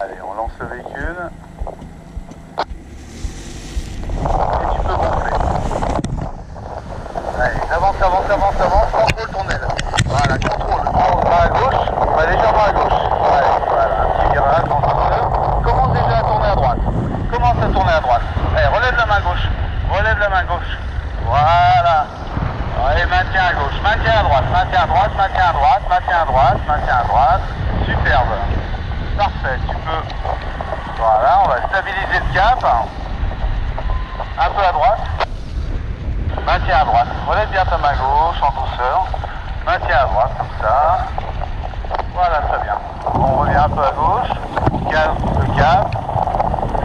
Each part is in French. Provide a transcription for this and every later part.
Allez, on lance le véhicule. Et tu peux gonfler. Allez, avance, avance, avance, avance, contrôle ton aile. Voilà, contrôle. On va à gauche, on va légèrement à gauche. Voilà, un petit virage dans le Commence déjà à tourner à droite. Commence à tourner à droite. Allez, relève la main gauche. Relève la main gauche. Voilà. Allez, maintiens à gauche, maintiens à droite, maintiens à droite, maintiens à droite, droite, à droite. Superbe. Parfait, tu peux. Voilà, on va stabiliser le cap. Un peu à droite. Maintiens à droite. Relève bien ta main gauche en douceur. Maintiens à droite comme ça. Voilà, très bien. On revient un peu à gauche. Calme le cap.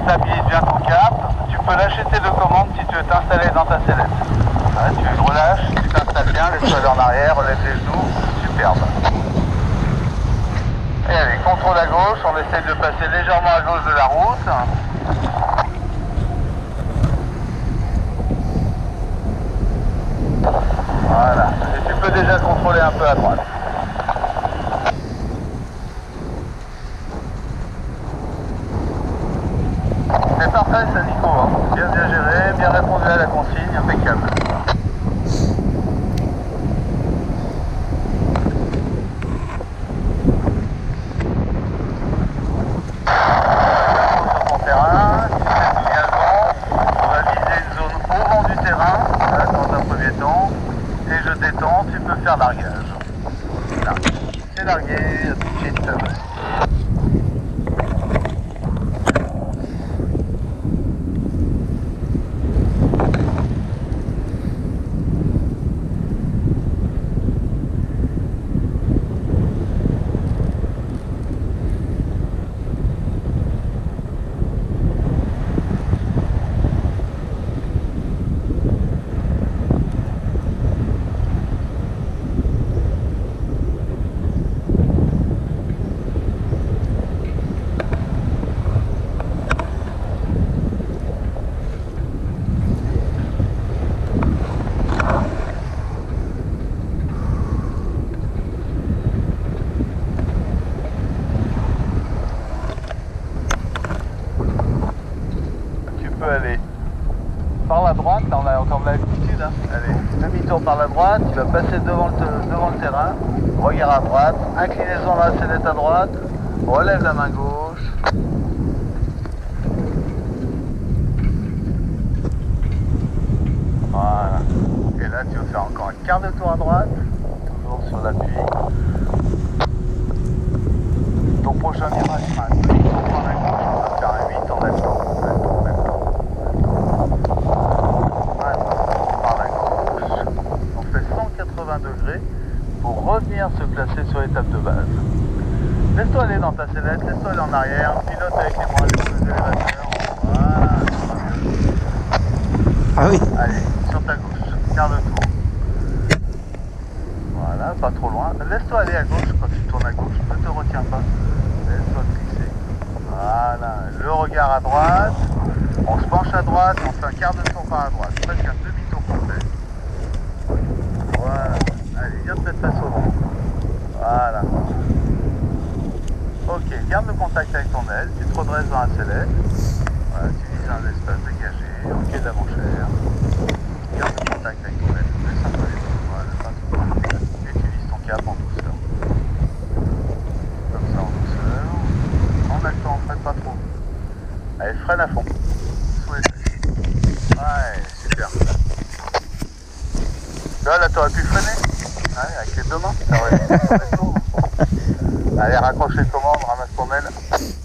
Stabilise bien ton cap. Tu peux lâcher tes deux commandes si tu veux t'installer dans ta sellette. Tu relâches, tu t'installes bien, laisse-toi aller en arrière, relève les genoux. Superbe. Contrôle à gauche, on essaye de passer légèrement à gauche de la route. Voilà, et tu peux déjà contrôler un peu à droite. C'est parfait ça Nico, hein. bien bien géré, bien répondu à la consigne, impeccable. sur ton terrain, tu sais également, on va viser une zone au vent du terrain, là, dans un premier temps, et tu peux faire. Largage. C'est largué, tout peux aller par la droite, là on a encore de l'altitude, hein. allez, demi-tour par la droite, tu vas passer devant le, terrain, regarde à droite, inclinaison la sellette à droite, relève la main gauche, voilà, et là tu vas faire encore un quart de tour à droite, toujours sur l'appui, ton prochain virage sera un demi-tour par la gauche, on va faire un 8 en même temps, en même temps, en même temps. Voilà, par la gauche. On fait 180 degrés pour revenir se placer sur l'étape de base. Laisse-toi aller dans ta sellette, laisse-toi aller en arrière, pilote avec les bras les élévateurs. Voilà. Ah oui Allez, sur ta gauche, quart de tour. Voilà, pas trop loin. Laisse-toi aller à gauche quand tu tournes à gauche, ne te retiens pas. Laisse-toi glisser. Voilà, le regard à droite. On se penche à droite, on fait un quart de tour par à droite, presque un complet. Voilà, allez, viens te mettre face au vent. Voilà. Ok, garde le contact avec ton aile, tu te redresses dans la sellette. Voilà, tu vises un espace dégagé, au pied de la manchère. Garde le contact avec ton aile, laisse un peu les mains, voilà, pas trop. Et tu vises ton cap en douceur. Comme ça en douceur. En actant, freine pas trop. Allez, freine à fond. Sous les fesses. Ouais, super. Vois, là, t'aurais pu freiner. Ouais, avec les deux mains. Ça aurait tourné. Allez, raccroche les commandes, ramasse ton aile.